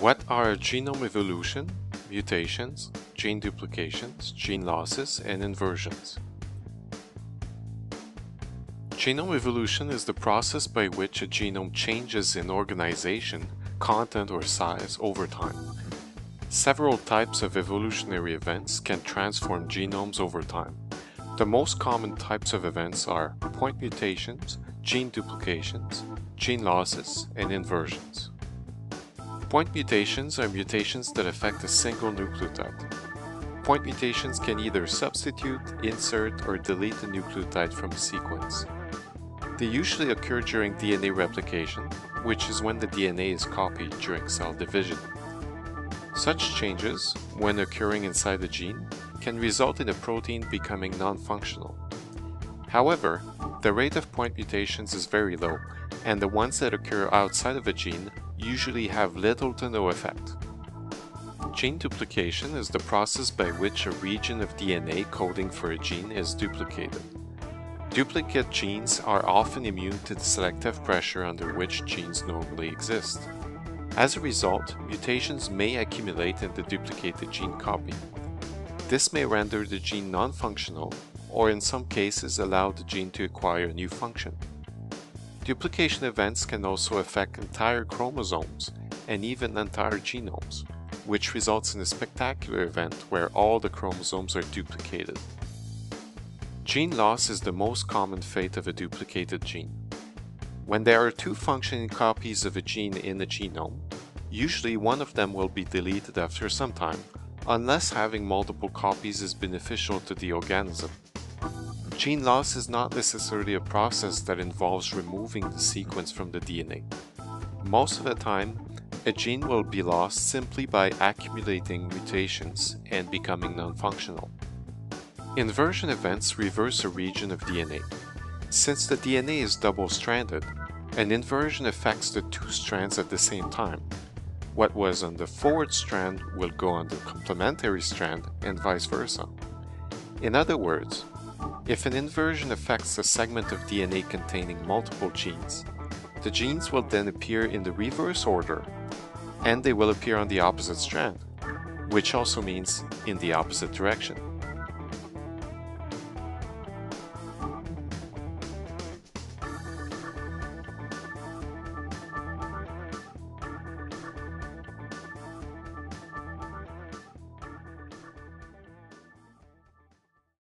What are genome evolution, mutations, gene duplications, gene losses, and inversions? Genome evolution is the process by which a genome changes in organization, content, or size over time. Several types of evolutionary events can transform genomes over time. The most common types of events are point mutations, gene duplications, gene losses, and inversions. Point mutations are mutations that affect a single nucleotide. Point mutations can either substitute, insert, or delete a nucleotide from a sequence. They usually occur during DNA replication, which is when the DNA is copied during cell division. Such changes, when occurring inside a gene, can result in a protein becoming non-functional. However, the rate of point mutations is very low, and the ones that occur outside of a gene usually have little to no effect. Gene duplication is the process by which a region of DNA coding for a gene is duplicated. Duplicate genes are often immune to the selective pressure under which genes normally exist. As a result, mutations may accumulate in the duplicated gene copy. This may render the gene non-functional, or in some cases allow the gene to acquire a new function. Duplication events can also affect entire chromosomes and even entire genomes, which results in a spectacular event where all the chromosomes are duplicated. Gene loss is the most common fate of a duplicated gene. When there are two functioning copies of a gene in a genome, usually one of them will be deleted after some time, unless having multiple copies is beneficial to the organism. Gene loss is not necessarily a process that involves removing the sequence from the DNA. Most of the time, a gene will be lost simply by accumulating mutations and becoming non-functional. Inversion events reverse a region of DNA. Since the DNA is double-stranded, an inversion affects the two strands at the same time. What was on the forward strand will go on the complementary strand and vice versa. In other words, if an inversion affects a segment of DNA containing multiple genes, the genes will then appear in the reverse order, and they will appear on the opposite strand, which also means in the opposite direction.